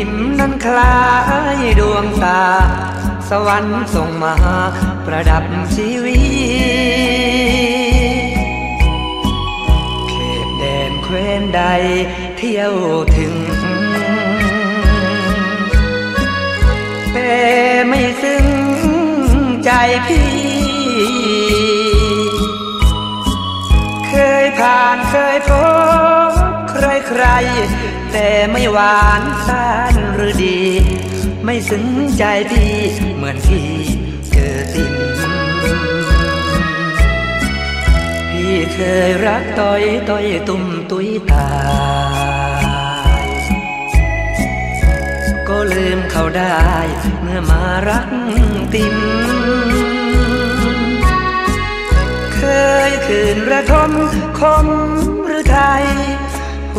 ติมนั้นคล้ายดวงตา สวรรค์ส่งมาประดับชีวิตเขตแดนแคว้นใดเที่ยวถึงแต่ไม่ซึ้งใจพี่ เคยผ่านเคยพบใครใคร แต่ไม่หวานซ่านหรือดี ไม่ซึ้งใจพี่เหมือนพี่เจอติมพี่เคยรักต้อยต้อยตุ่มตุ้ยตายก็ลืมเขาได้ เมื่อมารักติมเคยคืนระทมคมหรือไทย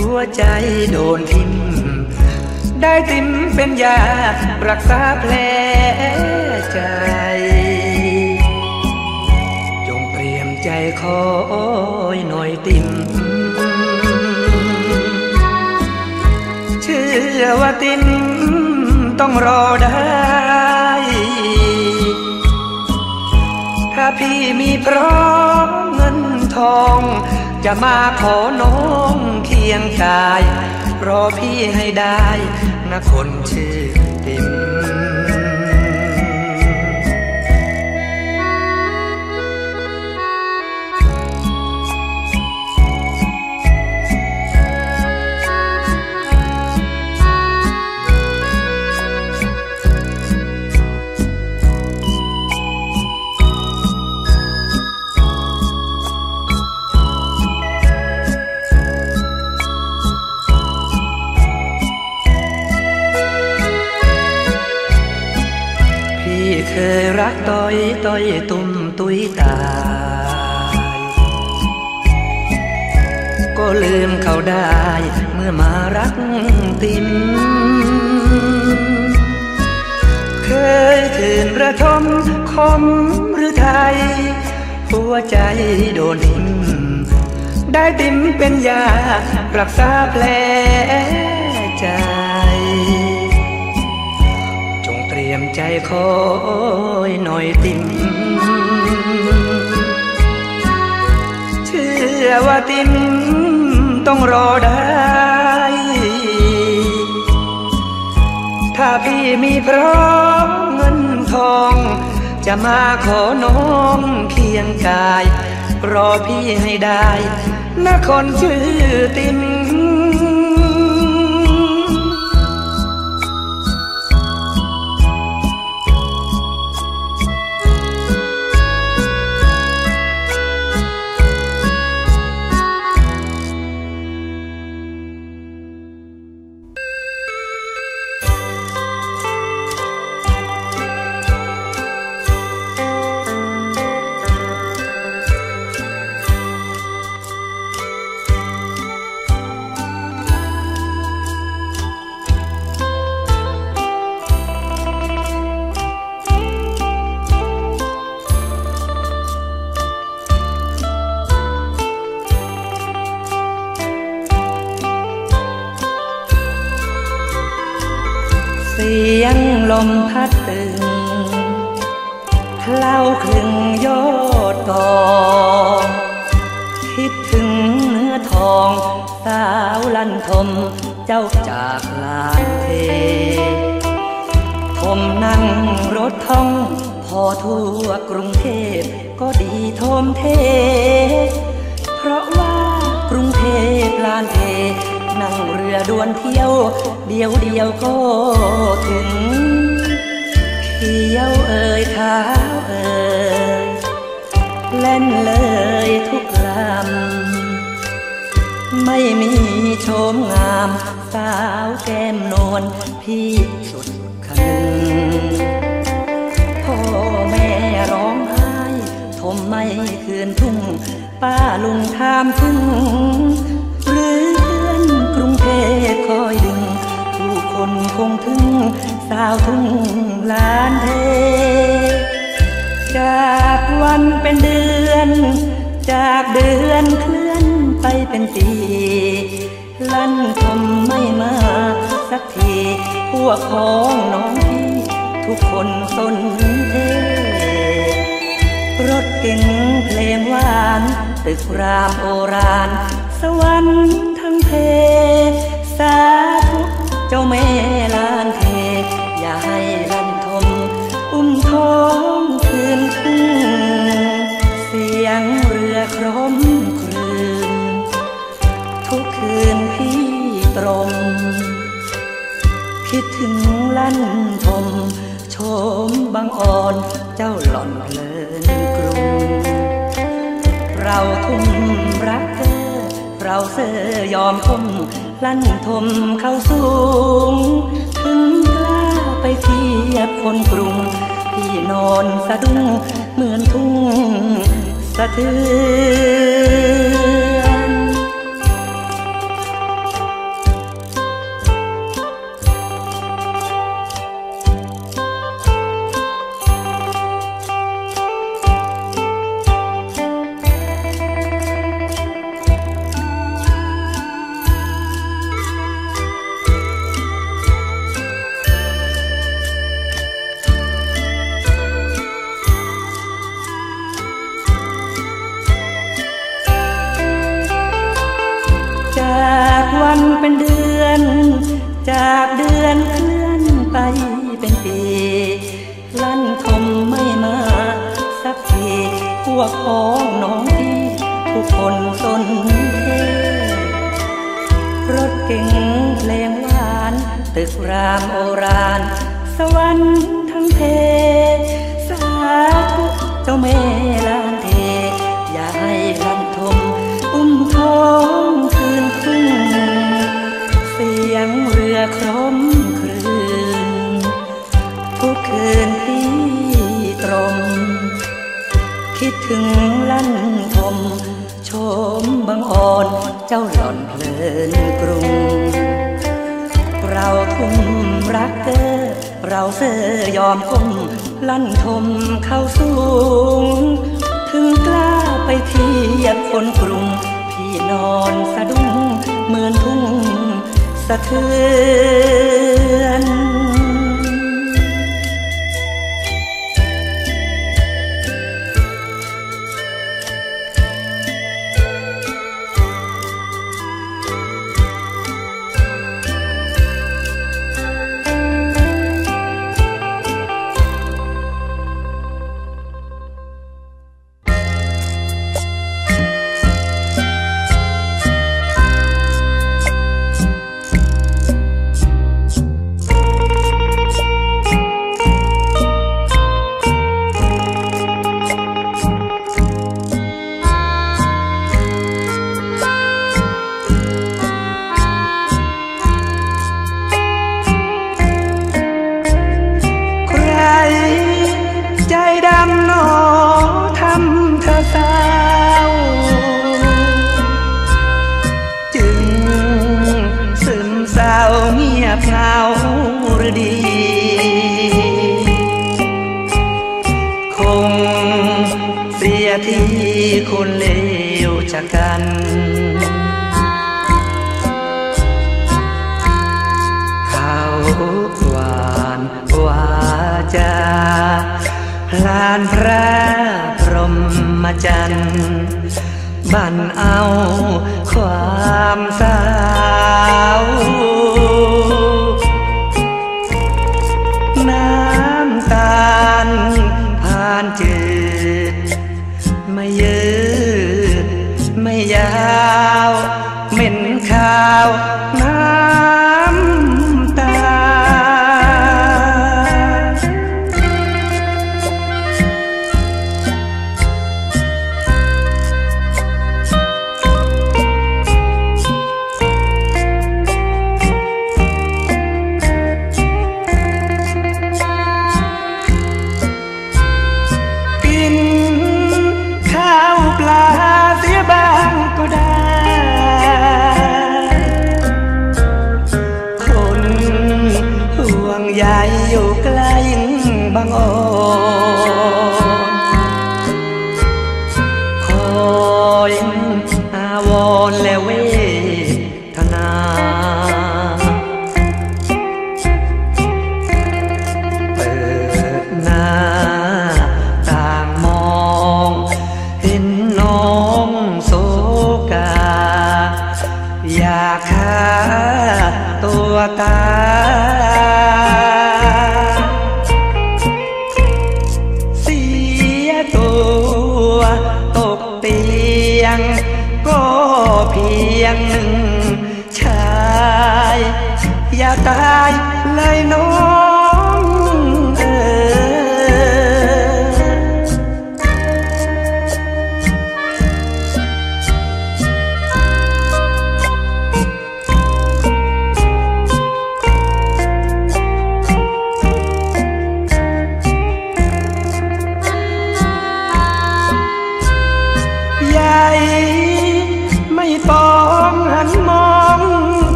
หัวใจโดนทิมได้ติมเป็นยารักษาแผลใจ จงเตรียมใจคอยหน่อยติมเชื่อว่าติมต้องรอได้ ถ้าพี่มีพร้อมเงินทอง จะมาขอน้อง ยงกาย รอพี่ให้ได้นะคนชื่อ เคยรักต้อยต้อยตุ่มตุ้ยตาย ก็ลืมเขาได้เมื่อมารักติมเคยคืนระทมคมหรือไทย หัวใจโดนทิมได้ติมเป็นยารักษาแผลใจ มใจคอยหน่อยติมเชื่อว่าติมต้องรอได้ ถ้าพี่มีพร้อมเงินทอง จะมาขอน้องเคียงกาย รอพี่ให้ได้นะคนชื่อติม ลั่นทมเข้าสูง ถึงกล้าไปเทียบคนกรุง ที่นอนสะดุ้งเหมือนทุ่งสะเทือน làm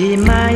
be my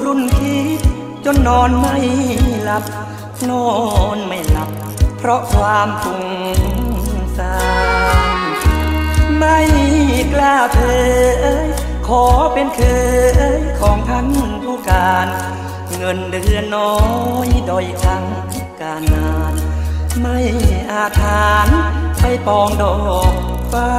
ครุ่นคิดจนนอนไม่หลับ นอนไม่หลับ เพราะความฟุ้งซ่านไม่กล้าเผยขอเป็นเคยของท่านผู้การ เงินเดือนน้อยดอยครั้งการงาน ไม่อาถานไปปองดอกฟ้า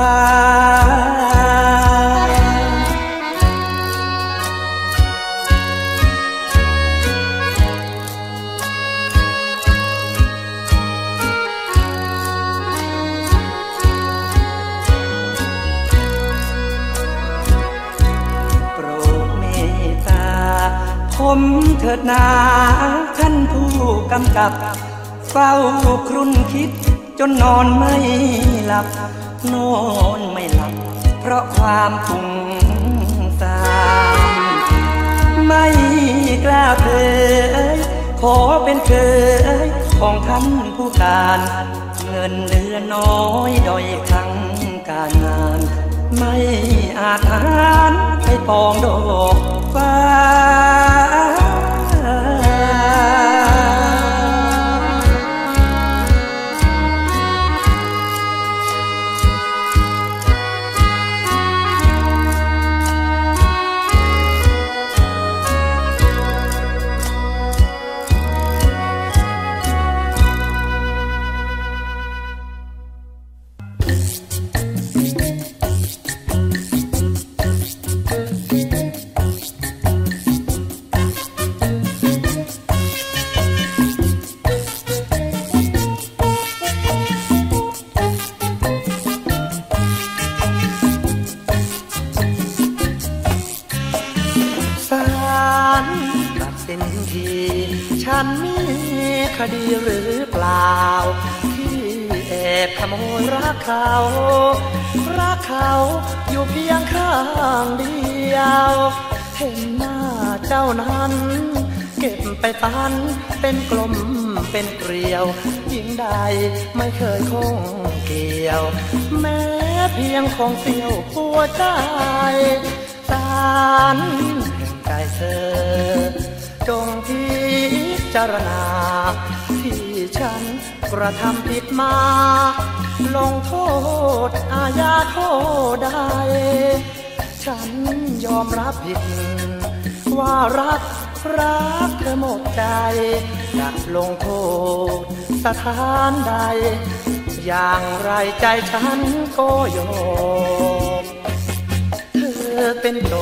ผมเถิดนาท่านผู้กำกับ เฝ้าครุ่นคิดจนนอนไม่หลับ นอนไม่หลับ เพราะความฟุ้งซ่านไม่กล้าเผยขอเป็นเคยของท่านผู้การ เงินเดือนน้อยดอยทั้งการงาน ไม่อาจหารให้ปองดอก pha คดีหรือเปล่าที่แอบขโมยรักเขา รักเขาอยู่เพียงข้างเดียว เห็นหน้าเจ้านั้น เก็บไปตันเป็นกลมเป็นเกลียว ยิ่งใดไม่เคยคงเกี่ยว แม้เพียงของเสี้ยวหัวใจสานแห่งกายเธอจงที จารณา ที่ฉันกระทำผิดมา ลงโทษอาญาโทษได้ ฉันยอมรับผิด ว่ารักรักเธอหมดใจจะลงโทษสถานใด อย่างไรใจฉันก็ยอมเธอเป็นโจ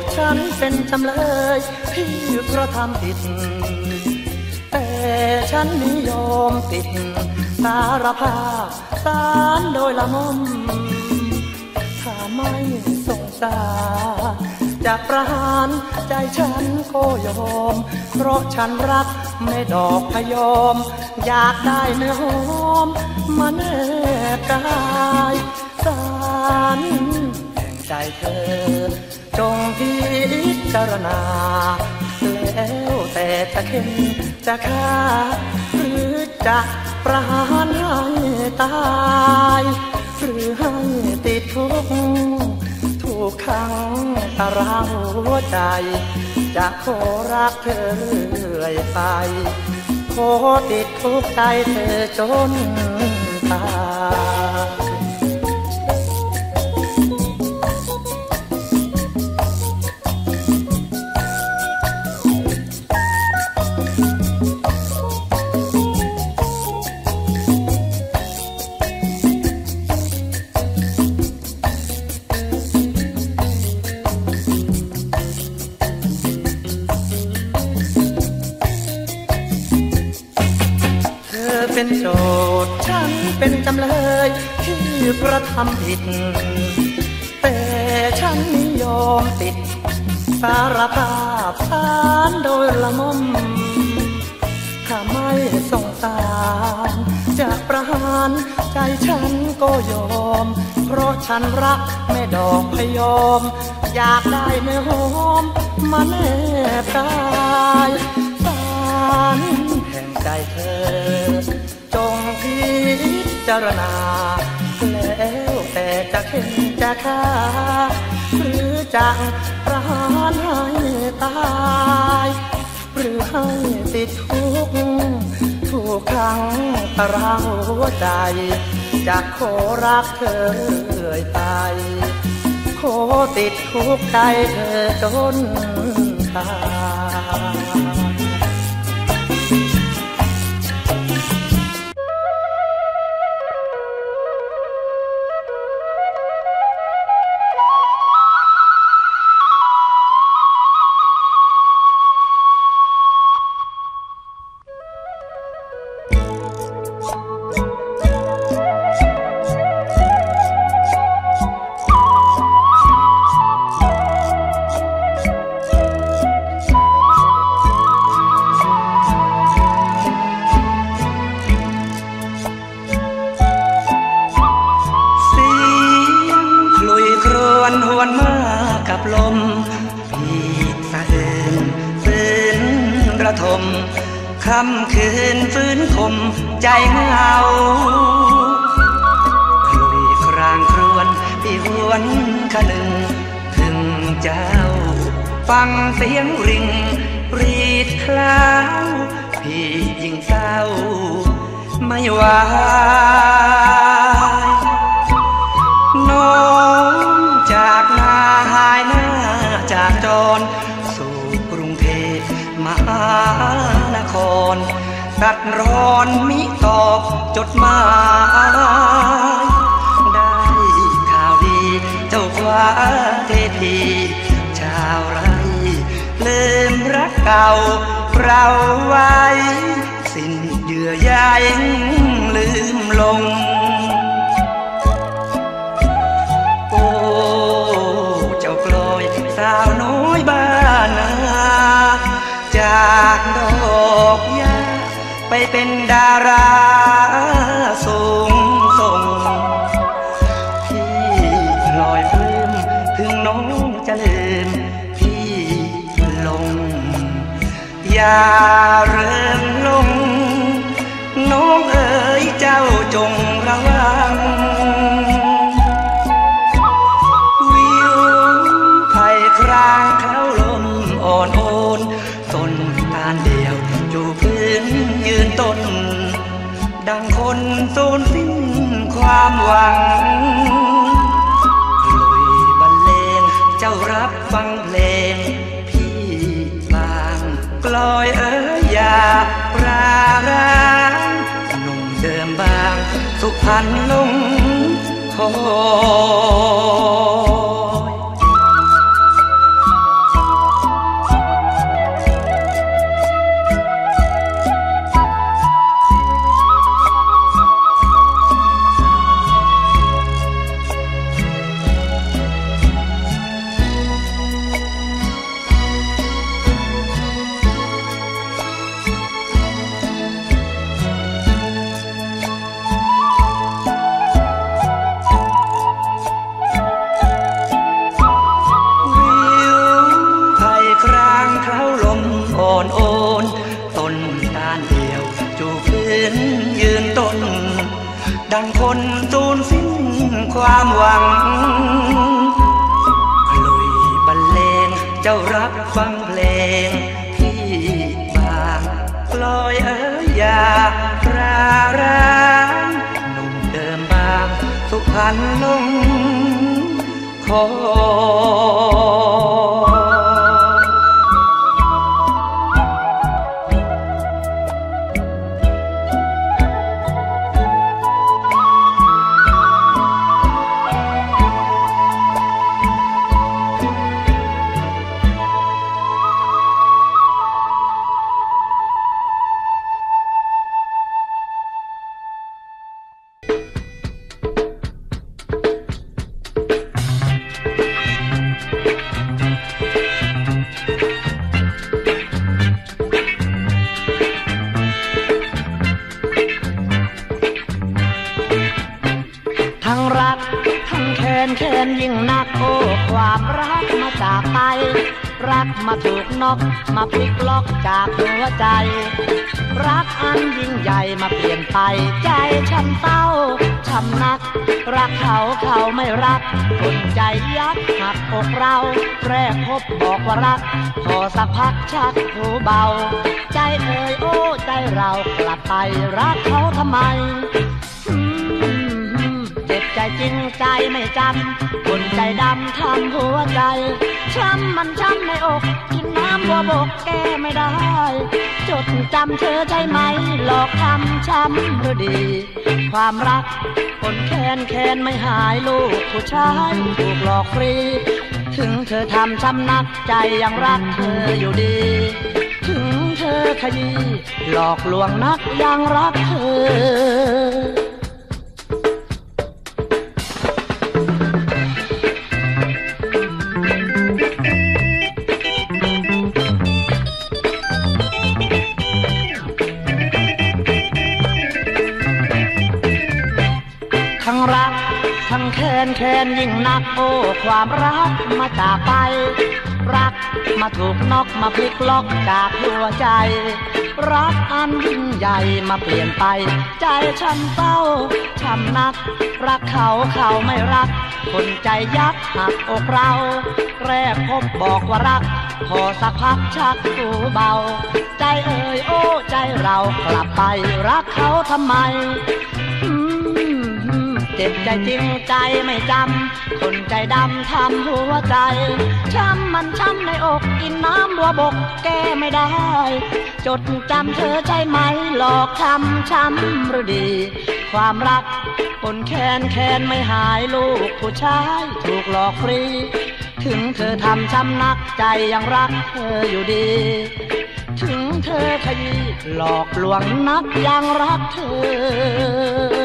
ทย์ฉันเป็นจำเลยที่กระทำผิด แต่ฉันนิยมติดสารภาพสารโดยละมมถ้าไม่สงสารจะประหารใจฉันก็ยอม เพราะฉันรักไม่ดอกพยอม อยากได้เนื้อหอมมาแนบกายสารแห่งใจเธอ จงพิจารณาแล้ว แต่จะเข็นจะฆ่าหรือจะประหารให้ตายหรือให้ติดทุกข์กขังตารางหัวใจ จะขอรักเธอเรื่อยไปขอติดทุกใจเธอจนตาย เป็นจำเลยที่กระทำผิด แต่ฉันยอมติด สารภาพสารโดยละมุมถ้าไม่สงสารจะประหารใจฉันก็ยอม เพราะฉันรักแม่ดอกพยอม อยากได้เนื้อหอมมาแนบกายสารแห่งใจเธอ จารณา แล้วแต่จะเข็นจะฆ่าหรือจะประหารให้ตาย หรือให้ติดทุกข์ถูกขังตารางหัวใจจะขอรักเธอเรื่อยไปขอติดทุกข์ใจเธอจนตาย คืนฟื้นคมใจเงาคลุยครางครวนที่หวนขนึงถึงเจ้า ฟังเสียงริง รีดคล้าว พี่ยิ่งเศร้า ไม่ไหวน้องจากนาหายหน้าจากจร ตัดร้อนมิตอบจดหมาย ได้ข่าวดีเจ้าคว้าเทพีชาวไรลืมรักเก่าเราไว้ สิ้นเยื่อใยลืมลง โอ้เจ้ากลอยสาวน้อยบ้านนาจากดอก ไปเป็นดาราสูงส่งที่ลอยปลื้มถึงน้องจะลืมพี่ลง อย่าเริ่มลง น้องเอ๋ยเจ้าจง ความหวังกลุยบรรเลงเจ้ารับฟังเพลง พี่บางกลอยเอ๋ยอย่าราร้างหนุ่มเดิมบาง สุพรรณลุงโค ราร้างหนุ่มเดิมบางสุพรรณลงคอ จำคนใจดำทำหัวใจ ช้ำมันช้ำในอก กินน้ำบัวบกแก้ไม่ได้ จดจำเธอใช่ไหม หลอกทำช้ำหรือดี ความรักคนแค้นแค้นไม่หายลูกผู้ชายถูกหลอกฟรี ถึงเธอทำช้ำนักใจยังรักเธออยู่ดี ถึงเธอขยี้หลอกลวงนักยังรักเธอ แค้นยิ่งนักโอ้ความรักมาจากไป รักมาถูกนอกมาพลิกล็อกจากหัวใจ รักอันยิ่งใหญ่มาเปลี่ยนไป ใจฉันเศร้าช้ำนัก รักเขาเขาไม่รัก คนใจยักหักอกเรา แรกพบบอกว่ารัก พอสักพักชักตูเบา ใจเอ่ยโอ้ใจเรากลับไป รักเขาทำไม เจ็บใจจริงใจไม่จำ คนใจดำทำหัวใจ ช้ำมันช้ำในอกกินน้ำบัวบกแก้ไม่ได้ จดจำเธอใจไหมหลอกทำช้ำหรือดี ความรักคนแค้นแค้นไม่หายลูกผู้ชายถูกหลอกฟรี ถึงเธอทำช้ำนักใจยังรักเธออยู่ดี ถึงเธอขยี้หลอกลวงนักยังรักเธอ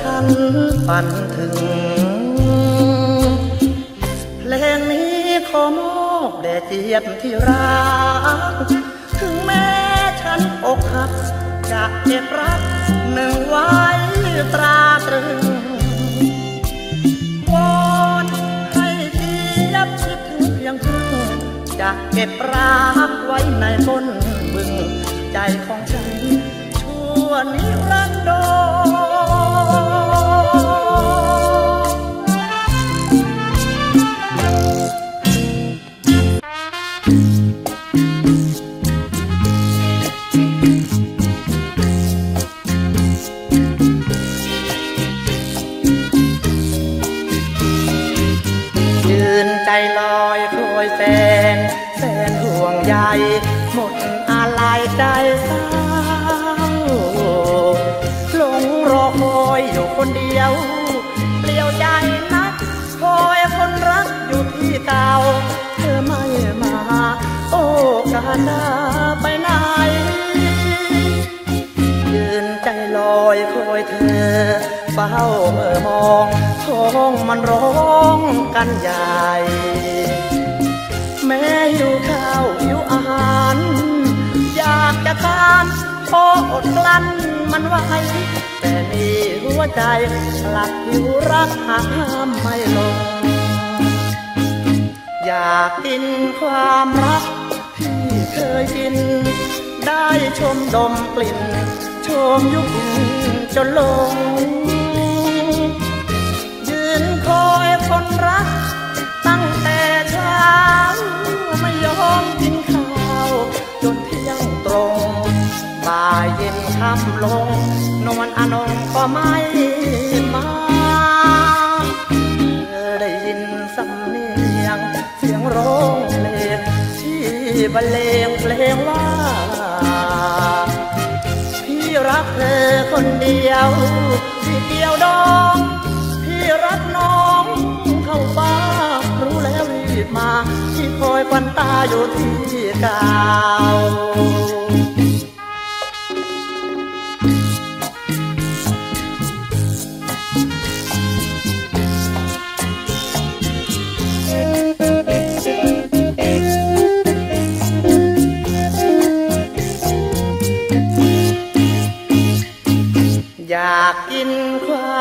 ฉันฝันถึง เพลงนี้ขอมอบแด่เจี๊ยบที่รัก ถึงแม้ฉันอกหักจะเจ็บรักหนึ่งไว้ตราตรึงวอนให้เจี๊ยบคิดถึงเพียงครึ่งจะเก็บรักไว้ในบนบึงใจของฉันชั่วนิรันดใคนเดียวเปลี่ยวใจนักคอยคนรักอยู่ที่เก่าเธอไม่มา โอ้กาดาไปไหน ยืนใจลอยคอยเธอ เฝ้าเมื่อมองท้องมันร้องกันใหญ่ แม้หิวข้าวหิวอาหาร อยากจะทานพออดกลั้นมันไว้ แต่นี่หัวใจหลักหิวรักหาห้ามไม่ลง อยากกินความรักที่เคยกิน ได้ชมดมกลิ่น ชมยุคจนลง ยืนคอยคนรัก ตั้งแต่เช้าไม่ยอมกินข้าว เย็นค่ำลง นวลอนงก็ไม่มาได้ยินสำเนียง เสียงร้องเพลงที่บรรเลงเพลงว่า พี่รักเธอคนเดียวที่เดียวดอง พี่รักน้องเข้าฟ้ารู้แล้วรีบมา ที่คอยควันตาอยู่ที่เก่า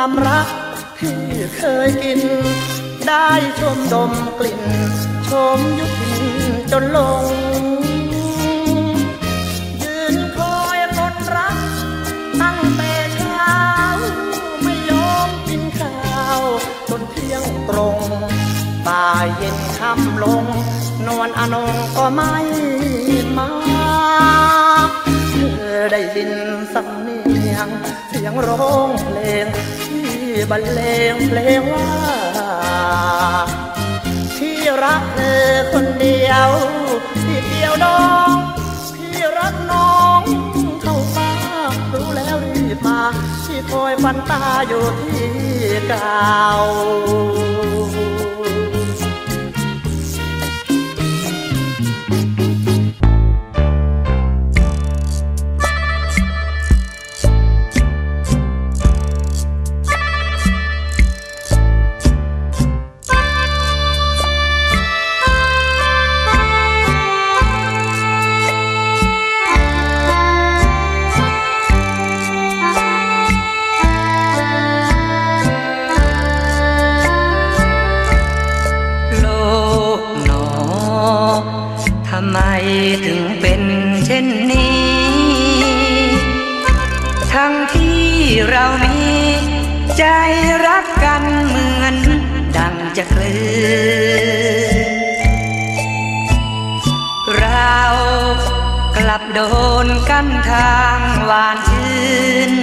ความรักที่เคยกิน ได้ชมดมกลิ่น ชมยุพินจนลง ยืนคอยคนรัก ตั้งแต่เช้า ไม่ยอมกินข้าว จนเที่ยงตรงบ่ายเย็นค่ำลง นวลอนงก็ไม่มาเธอได้ยินสำเนียง เสียงร้องเพลง บรรเลงเพลงว่า ที่รักเธอคนเดียวที่เดียวน้องพี่รักน้องเข้าฟ้ารู้แล้วรีบมาที่คอยฟันตาอยู่ที่เก่า จะคลือเรากลับโดนกันทางหวานชื่น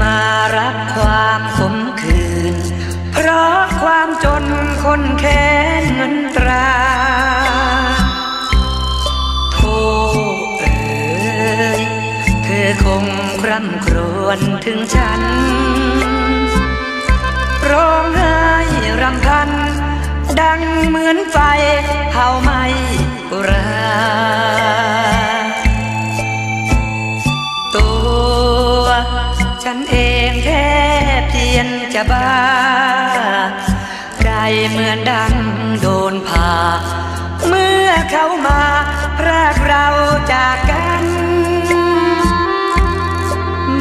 มารับความขมขื่นเพราะความจนคนแค้นเงินตราโทษเอ่ยเธอคงคร่ำครวญถึงฉัน ร้องไห้รำพัน ดังเหมือนไฟเผาไหม้กุราตัวฉันเองแทบเพียนจะบ้า ใจเหมือนดังโดนผ่า เมื่อเขามาพรากเราจากกัน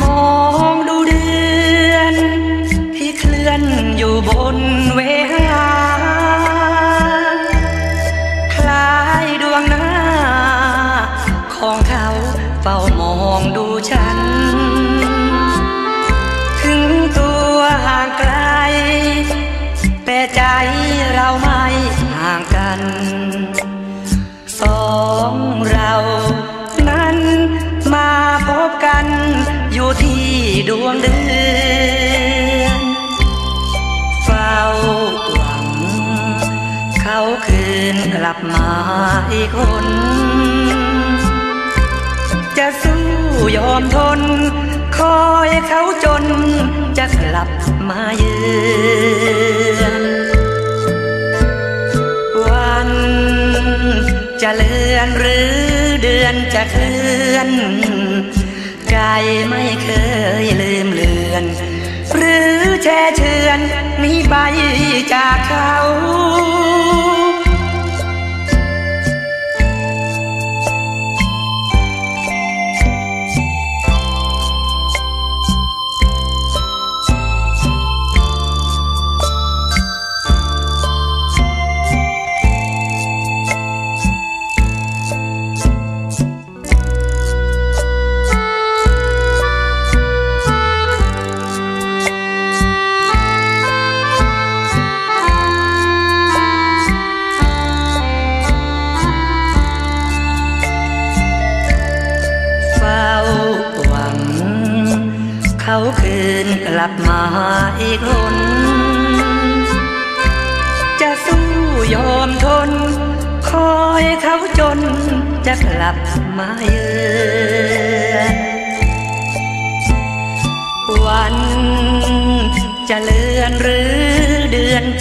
มอง อยู่บนเวหาคล้ายดวงหน้า ของเขาเฝ้ามองดูฉัน ถึงตัวห่างไกล แต่ใจเราไม่ห่างกัน สองเรานั้นมาพบกันอยู่ที่ดวงเดือน ลับมาอีกคน จะสู้ยอมทน คอยเขาจน จะกลับมาเยือนวันจะเลือนหรือเดือนจะเคลื่อน ใจไม่เคยลืมเลือน หรือแช่เชือนหนีไปจากเขา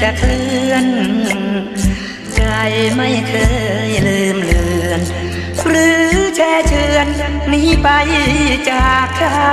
จะเคลื่อนใจไม่เคยลืมเลือน หรือแช่เชือนหนีไปจากเขา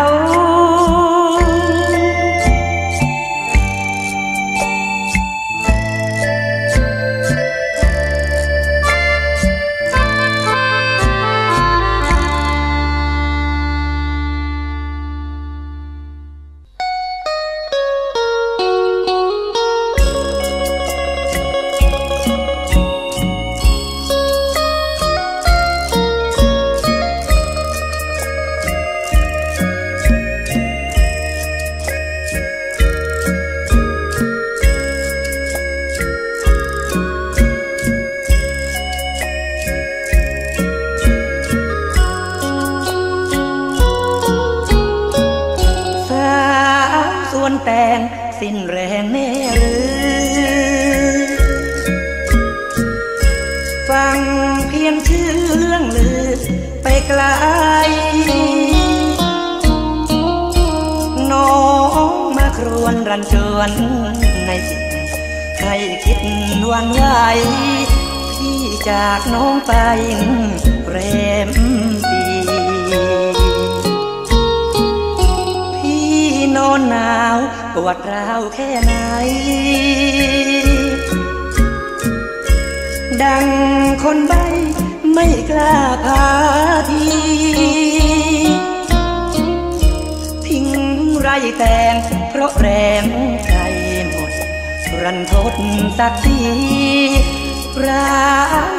รา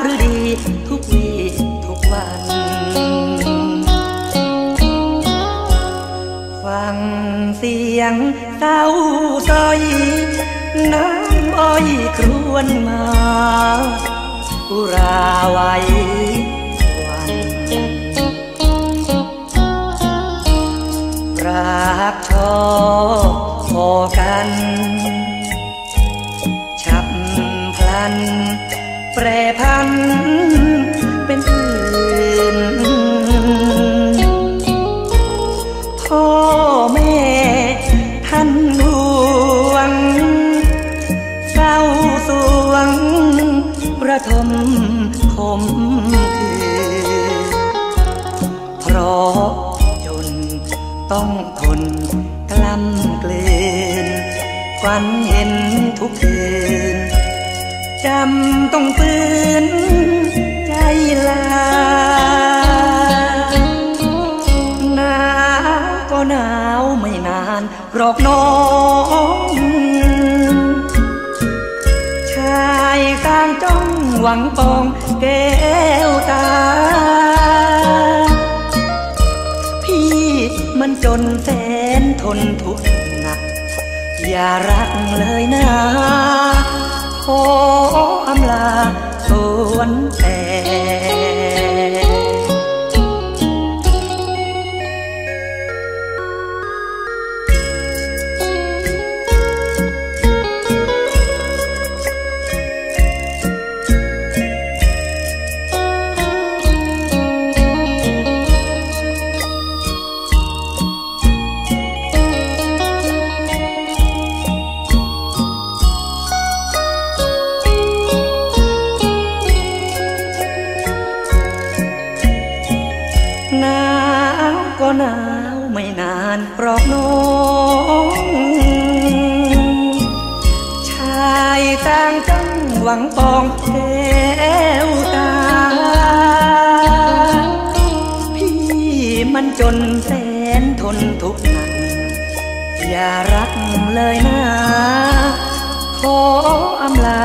หรือดีทุกวีทุกวัน ฟังเสียงเต้าซอยน้ำอ้อยครวนมาอุราไว้วันรักชอบพอกันนแป รพันเป็นอื่นพ่อแม่ท่านห่วงเศร้าสวงระทมคมคือเพราะจนต้องทนกล้ำกลืนฝันเห็นทุกคืน จำต้องฝืนใจลาหนาวก็หนาวไม่นานหรอกน้องชายสร้างจ้องหวังปองแก้วตา พี่มันจนแสนทนทุกข์หนัก อย่ารักเลยนะ ขออำลา จนแสนทนทุกข์หนัก อย่ารักเลยนะ ขออำลา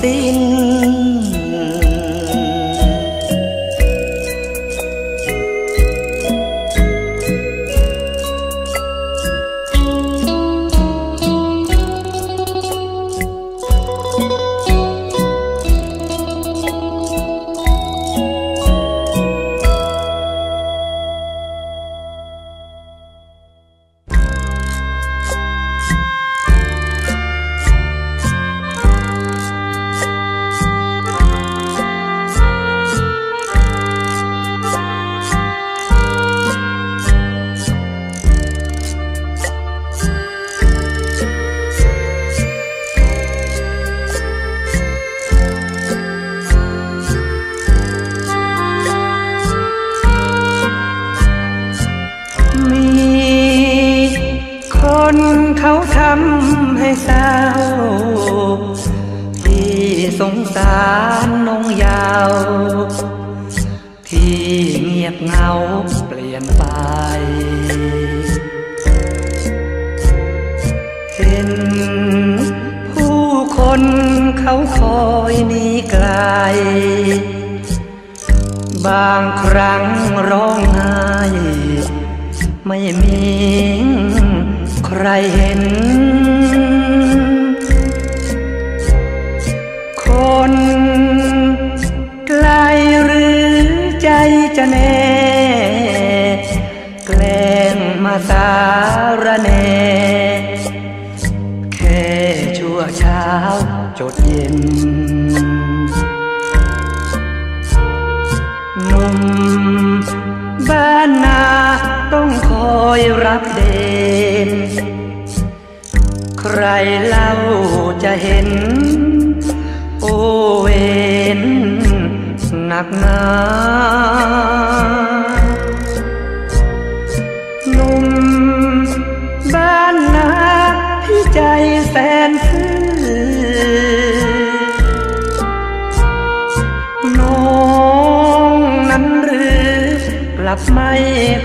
been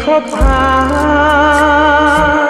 คบหา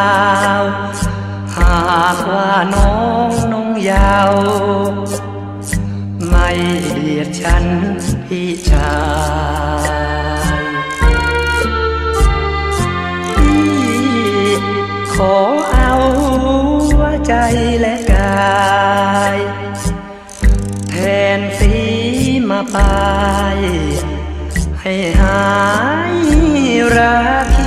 าวหากว่าน้องน้องยาว ไม่เบียดฉันพี่ชายพี่ขอเอาวใจและกายแทนสีมาไปให้หายรัก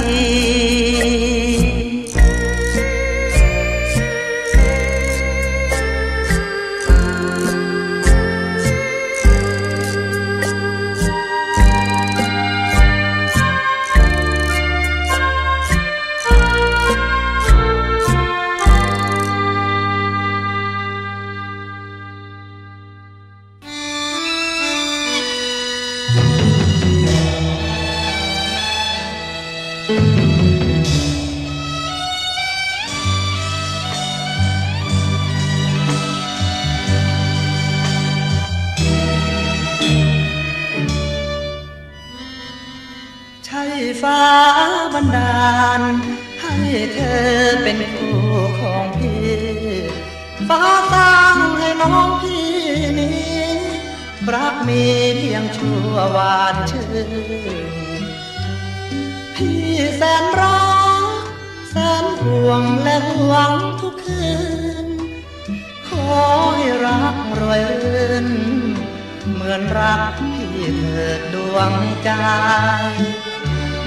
ของพี่ฟ้าสร้างให้น้องพี่นี้รักมีเพียงชั่ววานชื่นพี่แสนรักแสนห่วงและหวังทุกคืน ขอให้รักรวยรื่นเหมือนรักพี่เถิดดวงใจ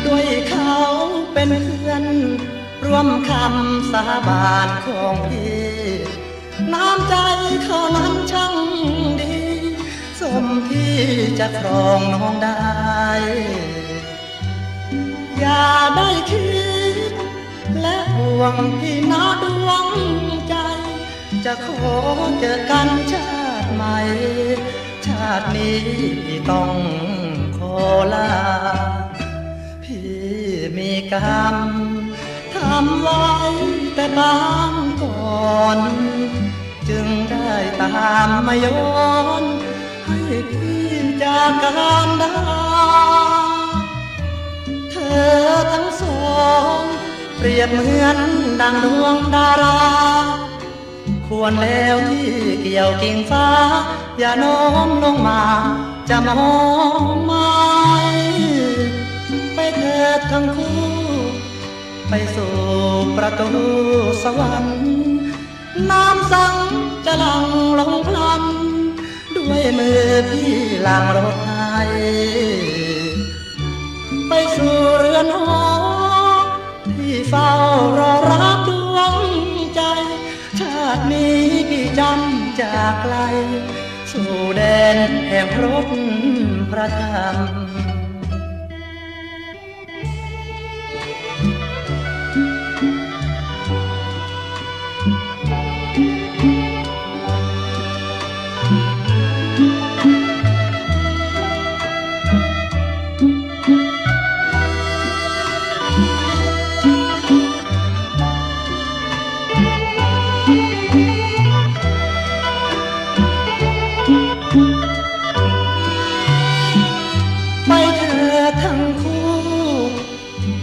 ด้วยเขาเป็นเพื่อน ร่วมคำสาบานของพี่ น้ำใจเขานั้นช่างดี สมที่จะครองน้องได้ อย่าได้คิด และห่วงพี่นาดวงใจ จะขอเจอกันชาติใหม่ ชาตินี้ต้องขอลา พี่มีกรรม ทำไว้แต่บางก่อน จึงได้ตามมาย้อนให้พี่จากการดาเธอทั้งสอง เปรียบเหมือนดังดวงดารา ควรแล้วที่เกี่ยวกิ่งฟ้า อย่าโน้มลงมา จะมองไม่ไปเถิดทั้งคู่ ไปสู่ประตูสวรรค์ น้ำสังจะลังลงพลันด้วยมือพี่ลางรถไทยไปสู่เรือนหอที่เฝ้ารอรับดวงใจ ชาตินี้พี่จำจากไกล สู่แดนแห่งรถพระธรรม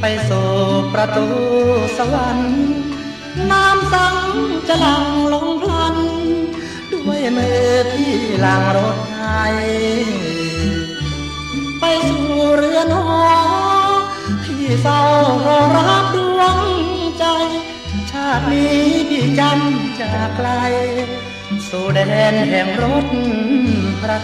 ไปสู่ประตูสวรรค์ น้ำสังจะหลังลงพลัน ด้วยมือพี่ล้างรถไทยไปสู่เรือนหอที่เฝ้ารอรับดวงใจ ชาตินี้พี่จำจากไกล สู่แดนแห่งรถพระ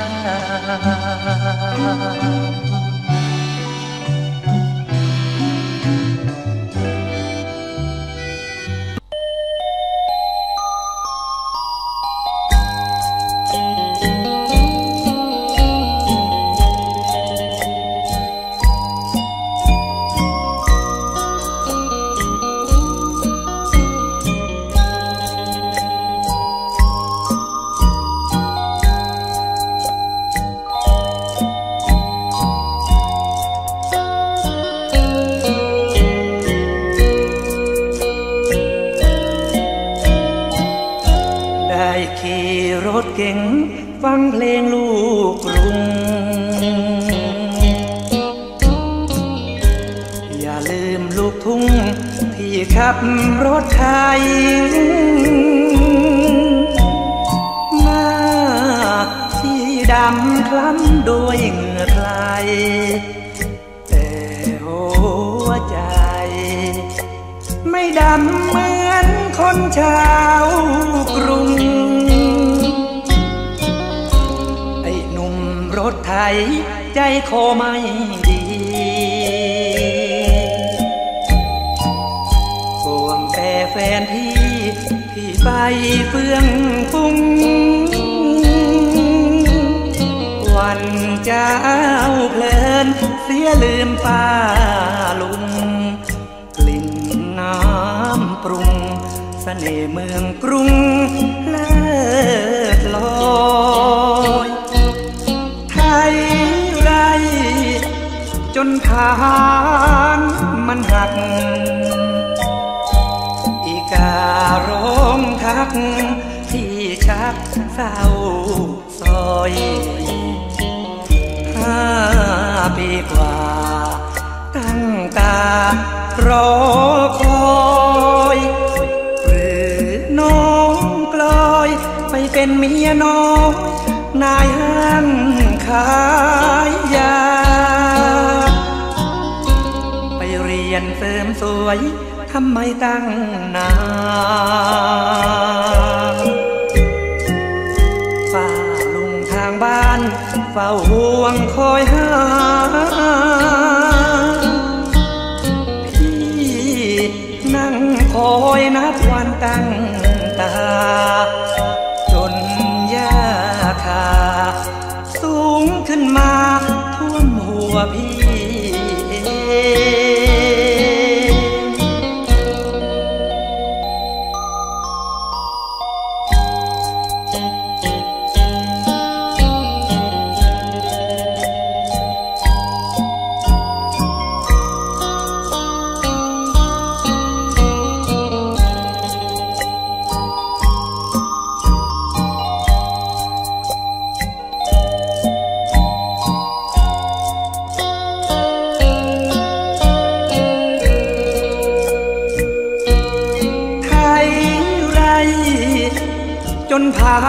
จนผ่า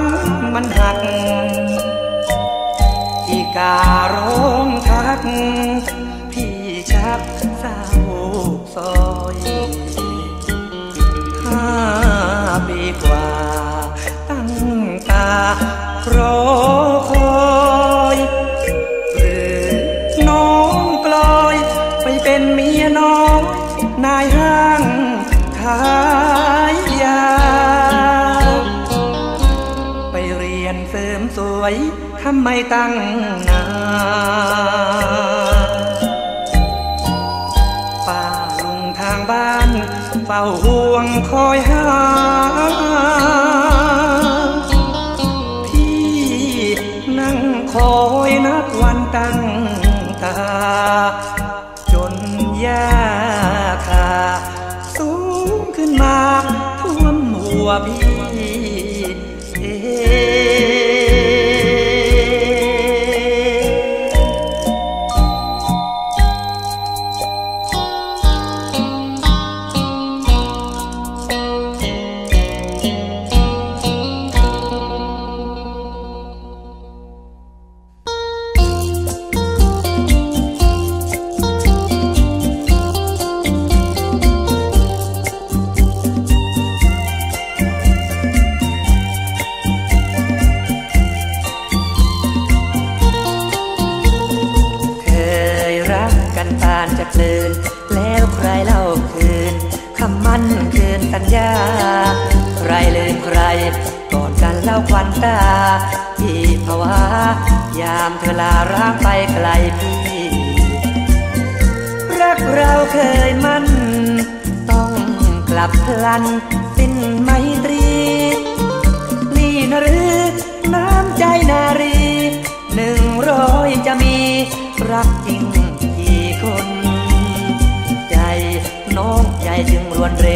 นมันหักอีการ ไม่ตั้งนาป้าลุงทางบ้าน เฝ้าห่วงคอยห ดาพี่ภาวะยามเธอลาร้างไปไกลพี่ รักเราเคยมั่น ต้องกลับพลันสิ้นไมตรี นี่นะหรือน้ำใจนารี หนึ่งร้อยจะมีรักจริงกี่คน ใจน้องใจจึงรวนเร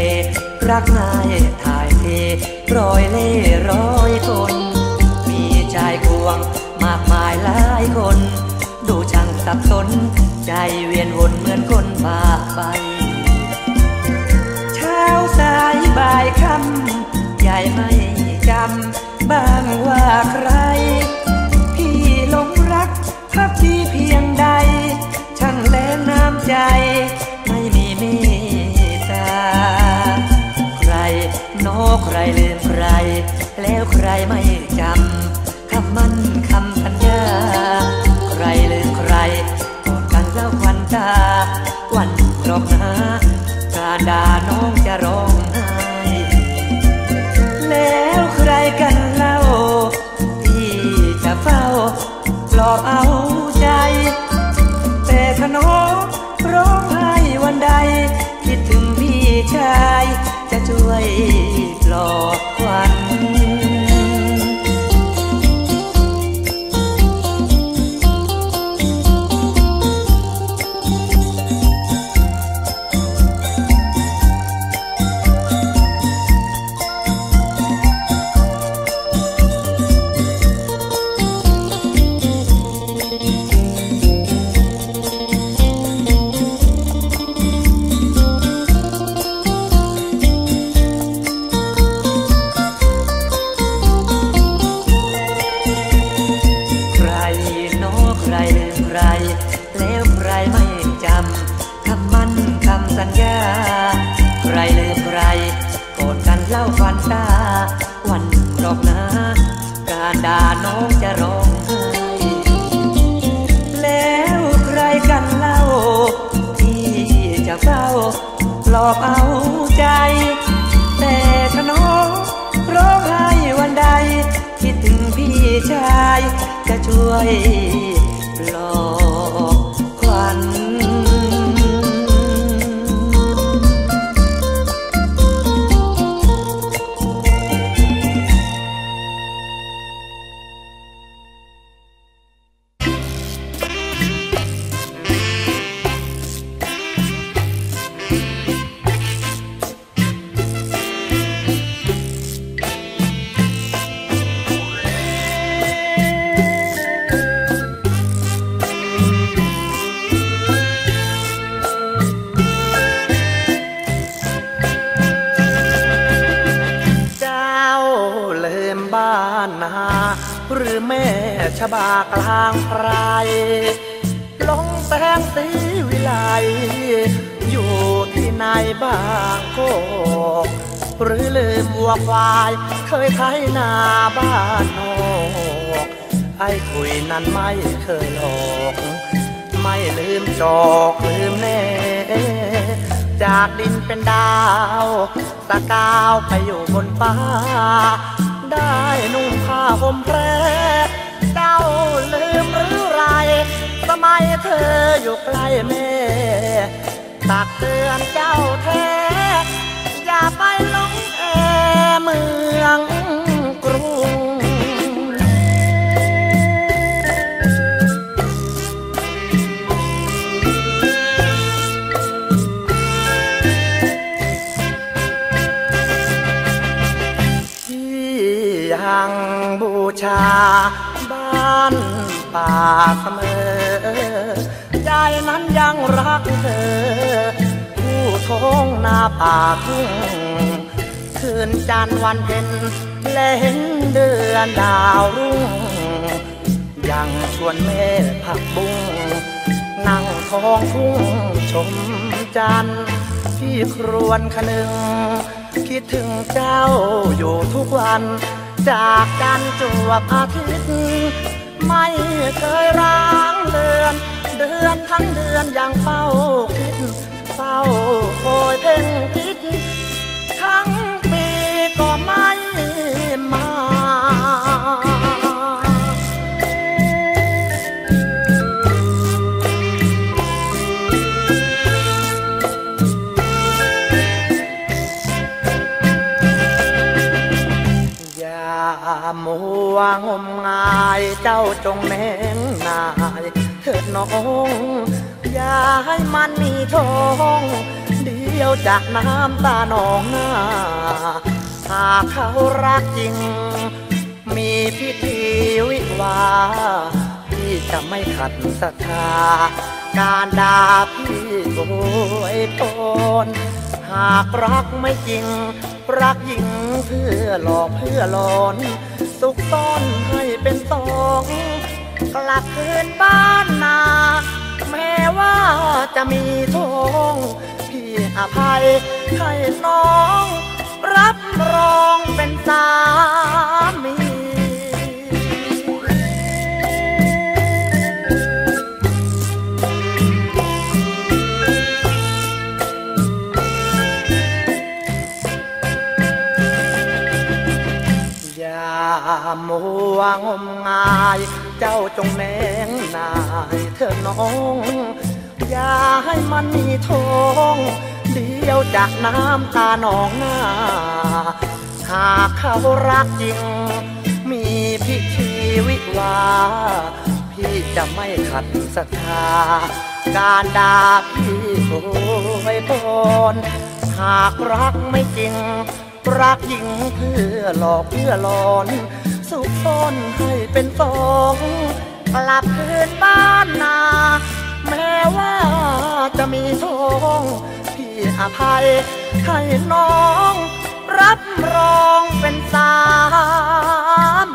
รักนายถ่ายเทร้อยเล่ร้อยคน ง มากมายหลายคน ดูช่างสับสน ใจเวียนวนเหมือนคนบ้าไป หรอกนะการดาน้องจะร้องไห้แล้วใครกันเล่าที่จะเฝ้าหลอบเอาใจ แต่ขนอมร้องไห้วันใด คิดถึงพี่ชาย จะช่วยปลอบควัน เสมอยายนั้นยังรักเธอ ผู้ท้องนาป่าทุ่งคืนจันวันเพ็ญและเห็นเดือนดาวรุ่ง ยังชวนแม่ผักบุ้งนั่งท้องทุ่งชมจันทร์ที่ครวนคนึง คิดถึงเจ้าอยู่ทุกวัน จากจันทร์จวบอาทิตย์ ไม่เคยร้างเดือน เดือนทั้งเดือนยังเฝ้าคิดเฝ้าคอยเพ่งคิด มัวงมงายเจ้าจงแนงนายเถิดน้องอย่าให้มันมีท้องเดียวจากน้ำตาหนองหน้าหากเขารักจริง มีพิธีวิวาพี่จะไม่ขัดศรัทธาการด่าพี่โวยพร หากรักไม่จริง รักหญิงเพื่อหลอกเพื่อหลอน สุกซ่อนให้เป็นสองกลับคืนบ้านนา แม้ว่าจะมีทองพี่อภัยให้น้อง รับรองเป็นสามี มัวงมงาย เจ้าจงแนงนายเธอน้อง อย่าให้มันมีทองเดียวจากน้ำตาหนองหน้า หากเขารักจริง มีพิธีวิวา พี่จะไม่ขัดศรัทธาการด่าพี่โอยพรหากรักไม่จริง รักหญิงเพื่อหลอกเพื่อหลอน สุขซ่อนให้เป็นสองกลับคืนบ้านนา แม้ว่าจะมีทองพี่อภัยให้น้อง รับรองเป็นสาม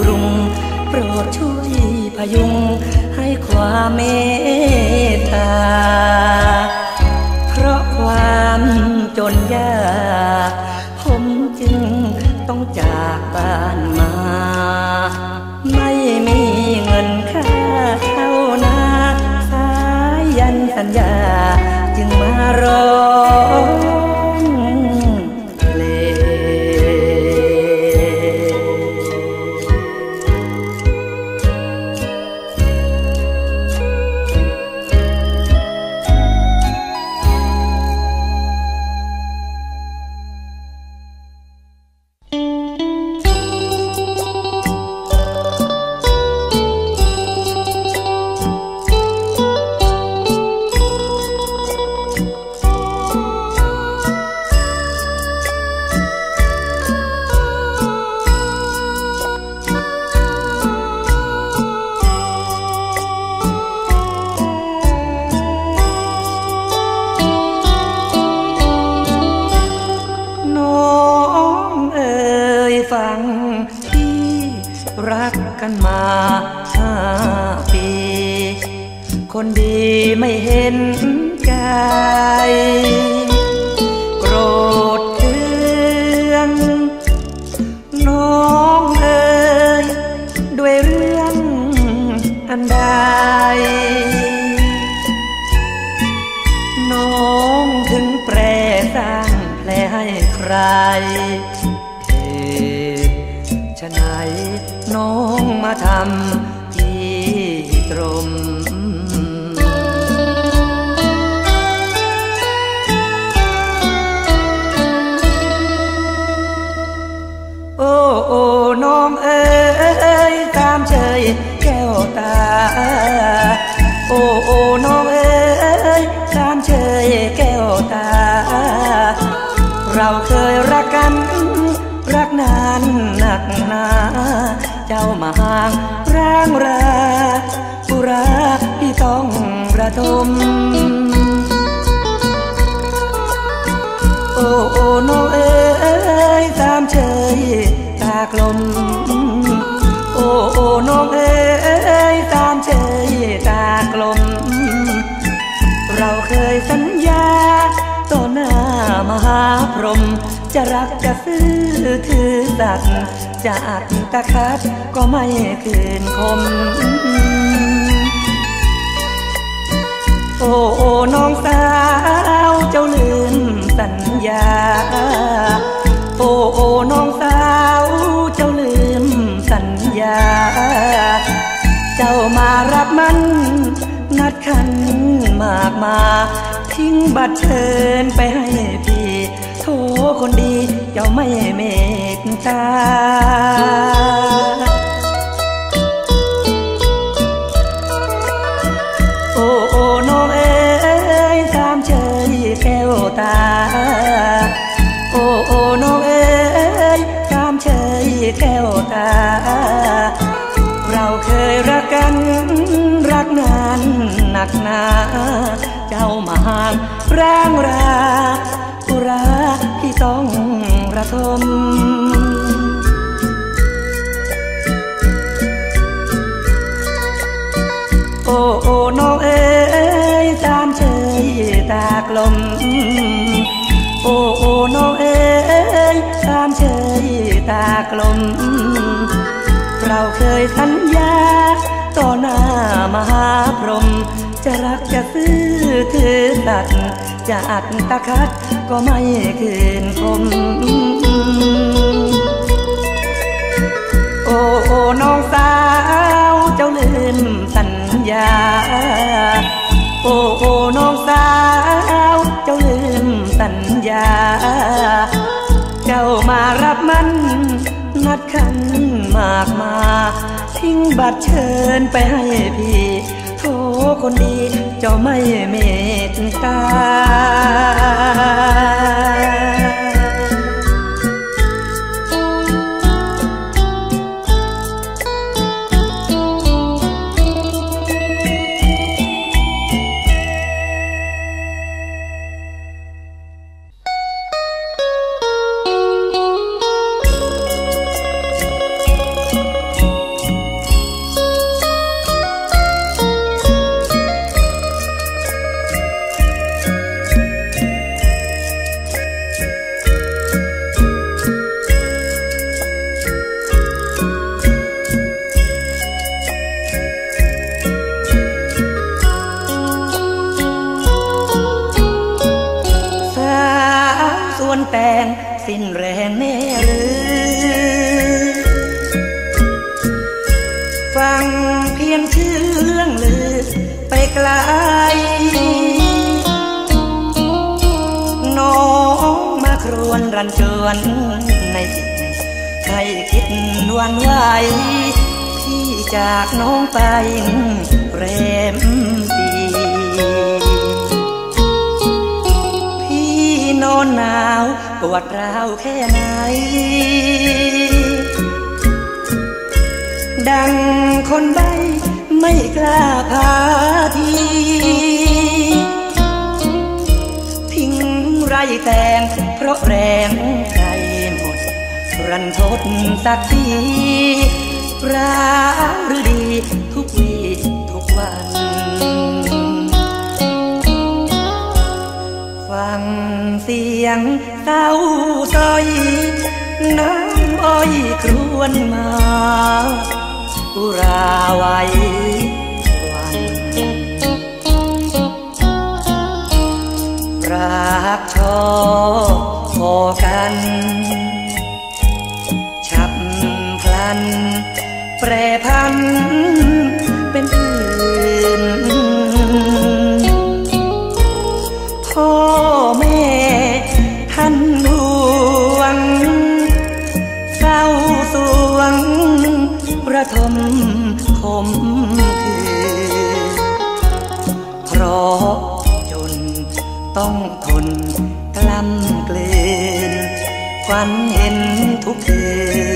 กรุง โปรดช่วยพยุง ให้ความเมตตา เพราะความจนยากางราปุราที่ต้องประทม โอ้โอ้น้องเอ๋ยตามเชยตากลม โอ้โอ้น้องเอ๋ยตามเชยตากลม เราเคยสัญญาต่อหน้ามหาพรหมจะรักจะซื้อถือสัตย์ จะอัดตะคัดก็ไม่คืนคม โอ้โอ้น้องสาวเจ้าลืมสัญญา โอ้โอ้น้องสาวเจ้าลืมสัญญา เจ้ามารับมัน นัดขันมากมา ทิ้งบัตรเชิญไปให้พี่โทคนดี เจ้าไม่เมตตาโอ้โอ้น้องเอ๋ยตามเชยแก้วตา โอ้โอ้น้องเอ๋ยตามเชแก้วตา เราเคยรักกันรักนานหนักหนา เจ้ามาห่างร่างราอุราที่ต้อง ทมโอ้โอ้น้องเอ๋ยตามเชยตากลม โอ้โอ้น้องเอ๋ยตามเชยตากลม เราเคยสัญญาต่อหน้ามหาพรหมจะรักจะซื้อถือสัตย์จะอัดตะคัด ก็ไม่คืนคม โอ้โอ้น้องสาวเจ้าลืมสัญญา โอ้โอ้น้องสาวเจ้าลืมสัญญา เจ้ามารับมันนัดขันมากมา ทิ้งบัตรเชิญไปให้พี่ คนดีเจ้าไม่เมตตา วันไหวที่จากน้องไปแรมปีพี่นอนหนาวปวดร้าวแค่ไหน ดังคนใบไม่กล้าพาทีทิ้งไรแตงเพราะแรงใจหม รันทดสักทีร้าหรือดีทุกวีทุกวัน ฟังเสียงเต้าซอยน้ำอ้อยครวนมาอุราไว้วันรักชอบพอกัน พัน แปรพัน เป็นอื่น พ่อแม่ท่านห่วงเศร้าสวงระทมคมคือเพราะจนต้องทนกล้ำกลืนฝันเห็นทุกคืน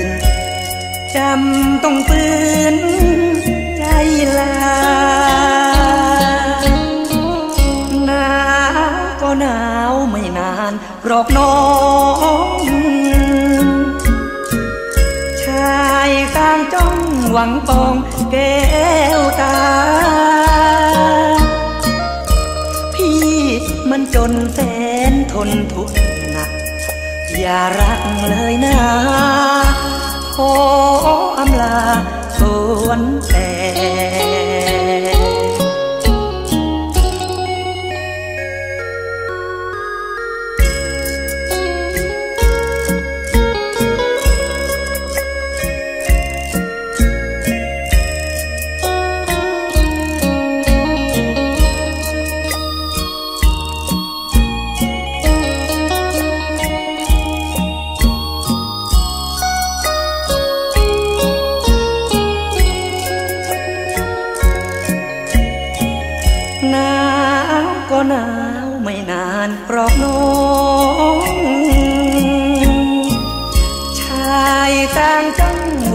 จำต้องฝืนใจลา หนาวก็หนาวไม่นานหรอกน้องชายต่างจ้องหวังปองแก้วตา พี่มันจนแสนทนทุกข์หนัก อย่ารักเลยนะ ขออำลา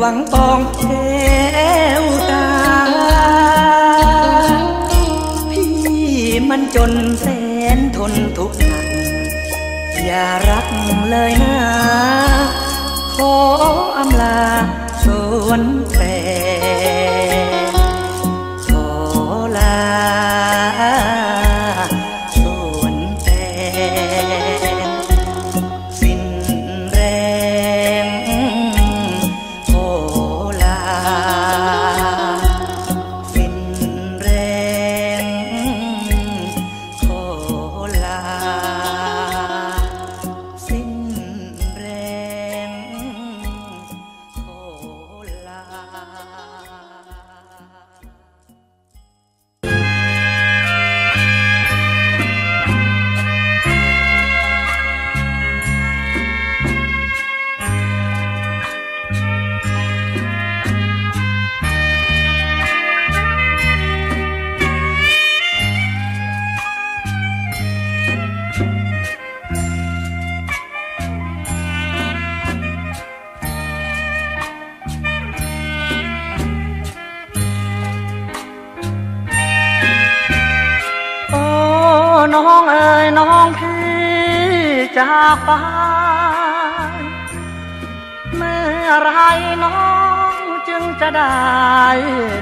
วังตองแก้วตา พี่มันจนแสนทนทุกข์หนัก อย่ารักเลยนะ ขออำลาสวนแปร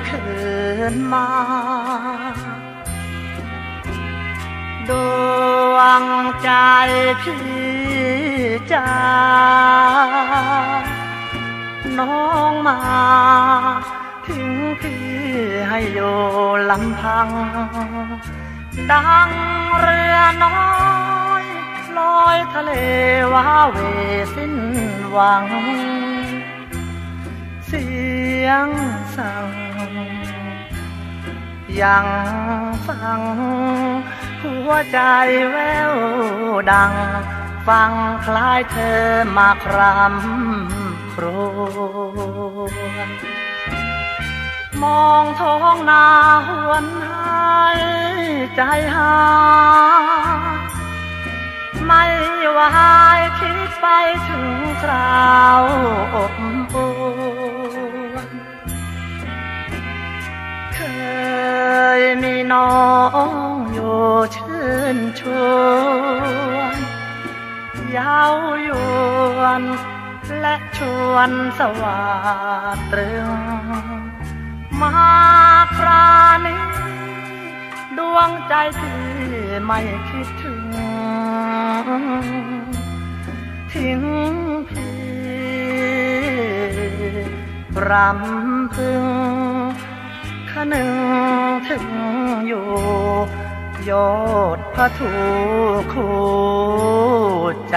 คืนมา ดวงใจพี่จาน้องมาถึงพี่ให้อยู่ลำพัง ดังเรือน้อยลอยทะเลว้าเวสิ้นหวัง งสั่งยังฟัง หัวใจแววดัง ฟังคล้ายเธอมาครำครวญมองท้องนาหวนหายใจหา ไม่วายคิดไปถึงคราวอบ มีน้องอยู่ชื่นชวนย้ายวนและชวนสวัสดตรึง มาครานี้ ดวงใจที่ไม่คิดถึง ทิ้งพี่รำพึง นึงถึงอยู่ ยอดพระทูคู่ใจ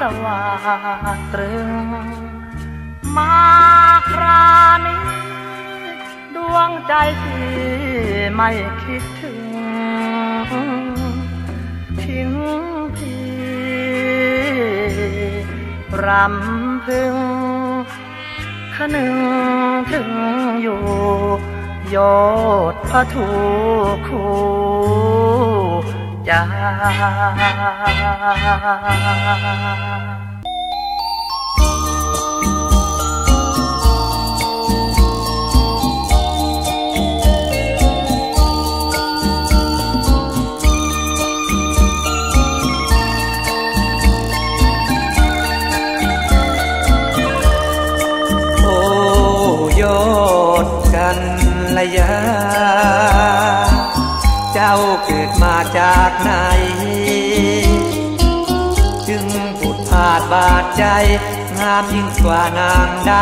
สวัสดตรึง มาครานี้ดวงใจที่ไม่คิดถึง ทิ้งพี่รำพึงขนึงถึงอยู่ ยอดพระทูคู จ จากไหน จึงผุดผาดบาดใจ งามยิ่งกว่านางใด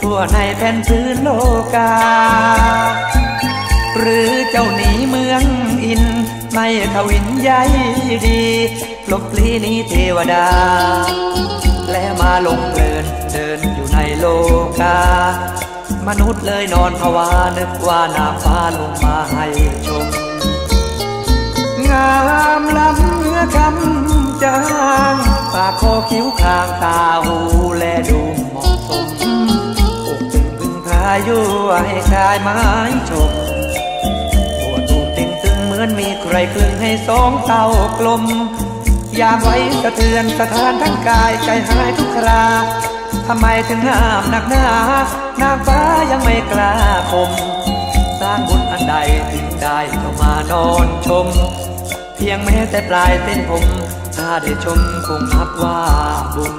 ทั่วในแผ่นพื้นโลกา หรือเจ้าหนีเมืองอิน ไม่ทวินใยดีลบลีนี้เทวดา และมาลงเลินเดินอยู่ในโลกามนุษย์เลยนอนภาวานึกว่านาฟ้าลงมาให้ชม งามล้ำเนื้อคำจางปากคอคิ้วคางตาหูและดูเหมาะสมอกตึงตึงพายุให้ชายไม้ชมปวดตูมตึงตึงเหมือนมีใครคลึงให้สองเต้ากลม ยามไว้สะเทือนสะท้านทั้งกายใจหายทุกคราทำไมถึงห้ามหนักหนานางฟ้ายังไม่กล้าคม สร้างบุญอันใดถึงได้เข้ามานอนชม เพียงแม้แต่ปลายเส้นผม ถ้าได้ชมคงนับว่าบุญ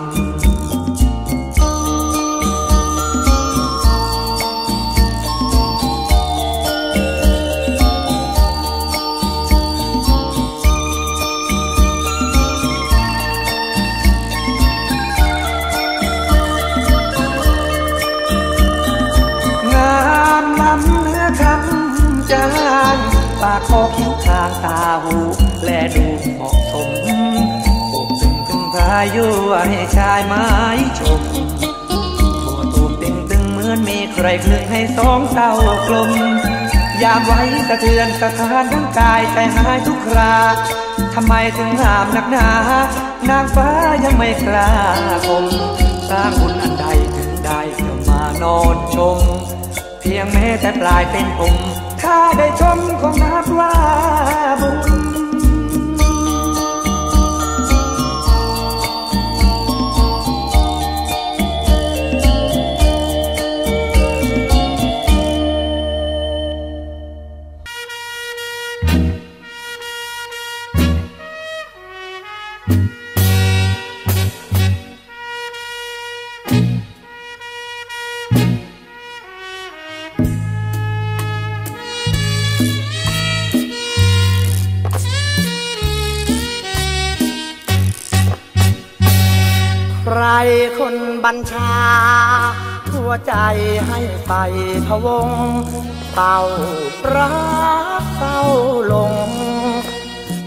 ปากคอคิ้วคางตาหู ตึงพายุให้ชายไม้ชมตัวตูมตึงตึงเหมือนมีใครคลึงให้สองเต้ากลม ยามไว้สะเทือนสะท้านทั้งกายใจหายทุกคราทำไมถึงห้ามนักหนา นางฟ้ายังไม่กล้าคมสร้างบุญอันใดถึงได้เข้ามานอนชม เพียงแม้แต่ปลายเป็นผม ถ้าได้ชมคงนับว่าบุญ บัญชา หัวใจให้ไปพะวงเต่ารักเต้าลง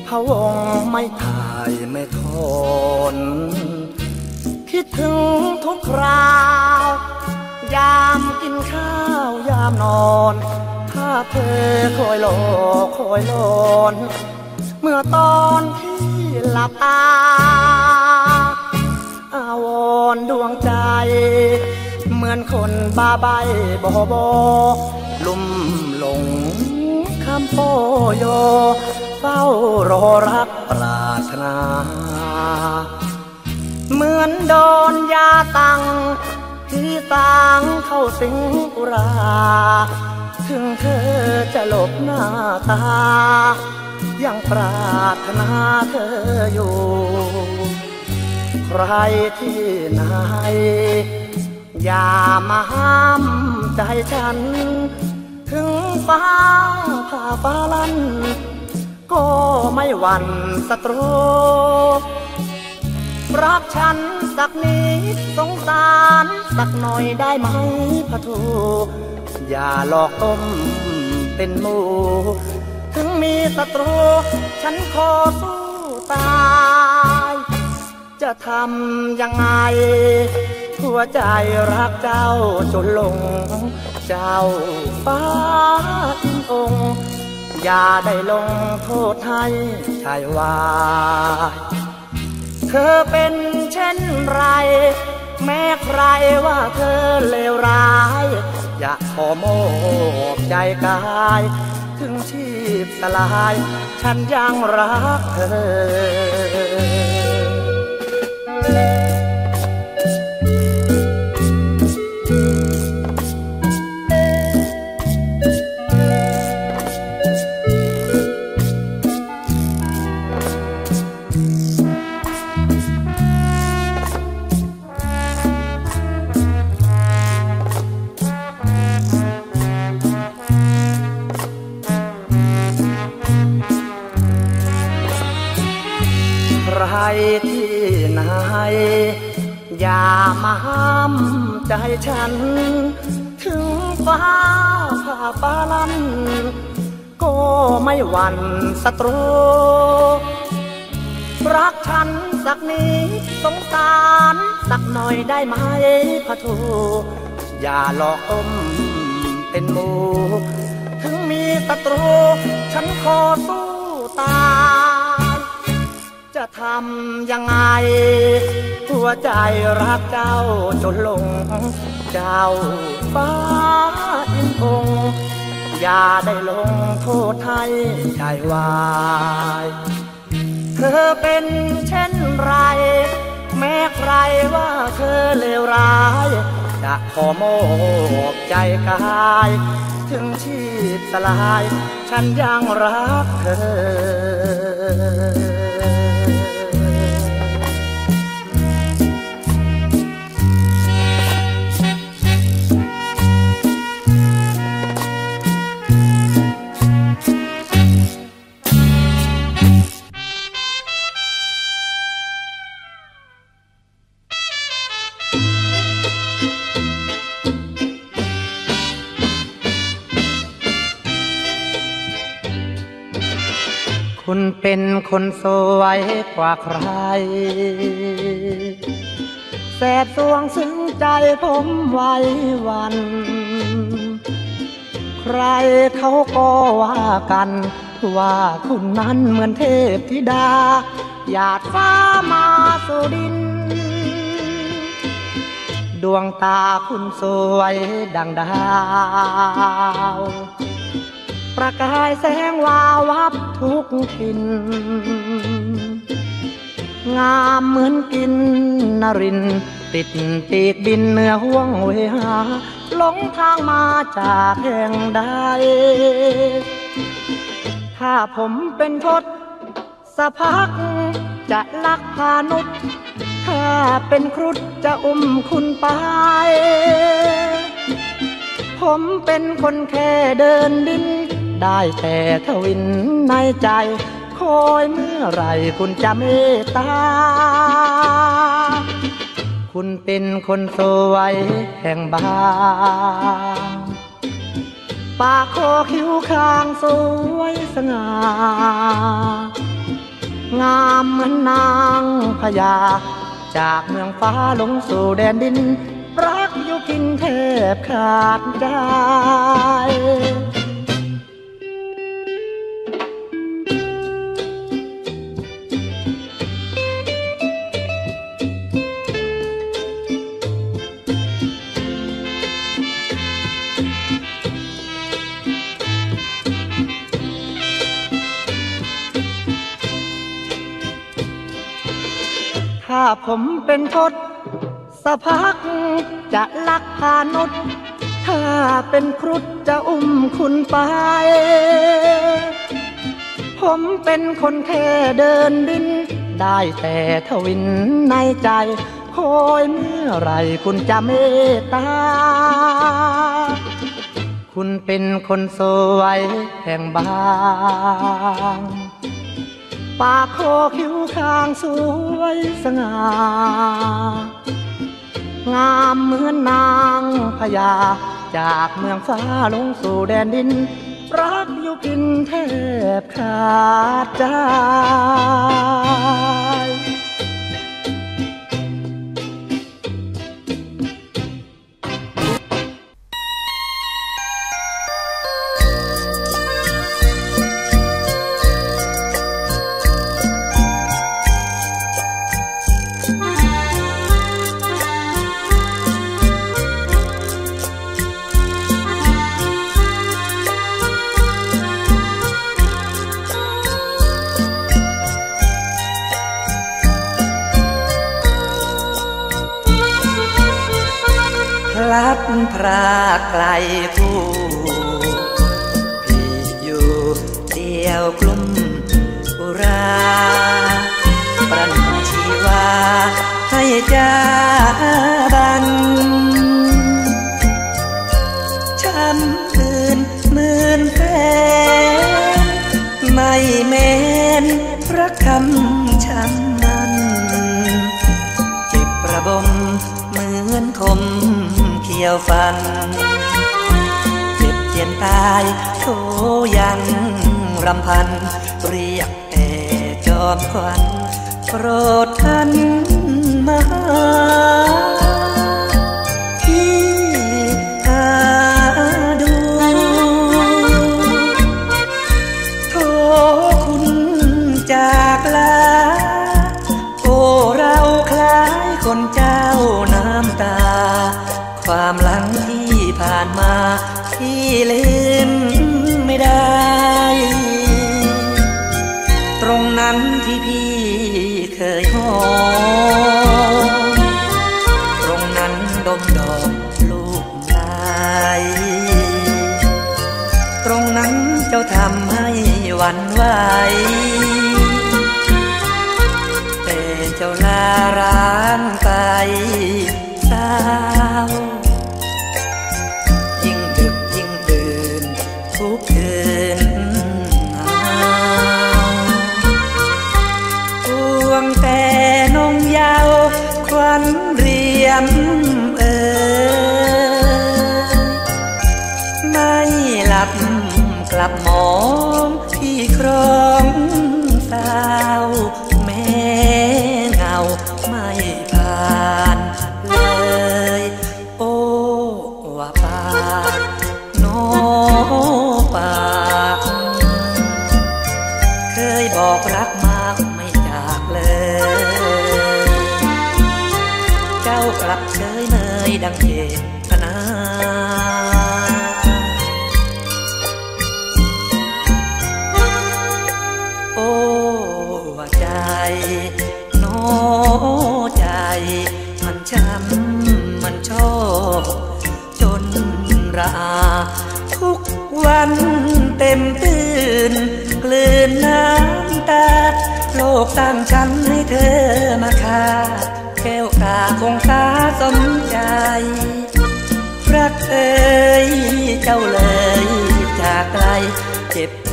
พะวงไม่ถ่ายไม่ทน คิดถึงทุกคราว ยามกินข้าวยามนอน ถ้าเธอคอยโลคอยลน เมื่อตอนที่หลับตาาวรดวงใจ เหมือนคนบ้าใบบอบอลุ่มหลงคำโปโย เฝ้ารอรักปรารถนา เหมือนโดนยาตังที่ตังเข้าสิงอุรา ถึงเธอจะหลบหน้าตา ยังปรารถนาเธออยู่ ใครที่ไหน อย่ามาห้ามใจฉัน ถึงฟ้าผ่าฟ้าลัน ก็ไม่หวั่นสตรู รักฉันสักนิดสงสารสักหน่อยได้ไหมพะทู อย่าหลอกต้มเป็นหมูถึงมีศัตรู ฉันขอสู้ตาย จะทำยังไง หัวใจรักเจ้าจนลง เจ้าฟ้าอินองค์อย่าได้ลงโทษให้ชายวาเธอเป็นเช่นไร แม้ใครว่าเธอเลวร้าย อย่าขอโมอบใจกาย ถึงชีพสลาย ฉันยังรักเธอ ที่ไหนอย่า มาห้ามใจฉัน ถึงฟ้าผ่าปาลันก็ไม่หวั่นศัตรู รักฉันสักนี้สงสารสักหน่อยได้ไหมพะทูอย่าหลอกอมเป็นหมู ถึงมีศัตรู ฉันขอสู้ตาย จะทำยังไง หัวใจรักเจ้าจนลง เจ้าฟ้าอินพงอย่าได้ลงโทษให้ใจวาย เธอเป็นเช่นไร แม้ใครว่าเธอเลวร้าย จะขอมอบใจกาย ถึงชีพสลาย ฉันยังรักเธอ คุณเป็นคนสวยกว่าใคร แสบสวงซึ้งใจผมไว้วัน ใครเขาก็ว่ากัน ว่าคุณนั้นเหมือนเทพธิดา หยาดฟ้ามาสุดิน ดวงตาคุณสวยดังดาว ประกายแสงวาวับทุกทิน งามเหมือนกินนริน ติดปีกบินเหนือห่วงเวหาหลงทางมาจากแห่งใด ถ้าผมเป็นทศสะพัก จะลักพานุษถ้าเป็นครุฑจะอุ้มคุณไปผมเป็นคนแค่เดินดิน ได้แต่ทวินในใจ คอยเมื่อไรคุณจะเมตตา คุณเป็นคนสวยแห่งบางปากคอคิ้วคางสวยสง่างามเหมือนนางพญา จากเมืองฟ้าลงสู่แดนดิน รักอยู่กินแทบขาดใจ ถ้าผมเป็นทศสะพักจะลักพานุษถ้าเป็นครุฑจะอุ้มคุณไป ผมเป็นคนแค่เดินดิน ได้แต่ทวินในใจคอยเมื่อไรคุณจะเมตตา คุณเป็นคนสวยแห่งบาง ปากคอคิ้วคางสวยสง่างามเหมือนนางพญาจากเมืองฟ้าลงสู่แดนดิน รักอยู่กินแทบขาดใจ รากไกลผู้พี่อยู่เดียวกลุ่มอุราประนชีวาให้จาบันช้ำคืนหมื่นแฟนไม่เมนรักคำช้ำนั้นจ็บประบมเหมือนคม เขียวฟัน เจ็บเจียนตายโทยันรำพัน เรียกแต่จอมควันโปรดทันมา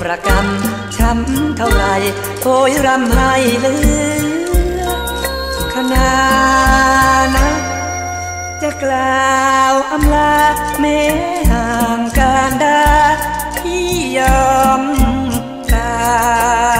ประกันช้ำเท่าไรโอยรำให้เลือขนานะจะกล่าวอำลาแม่ห่างการดาที่ยอมตาย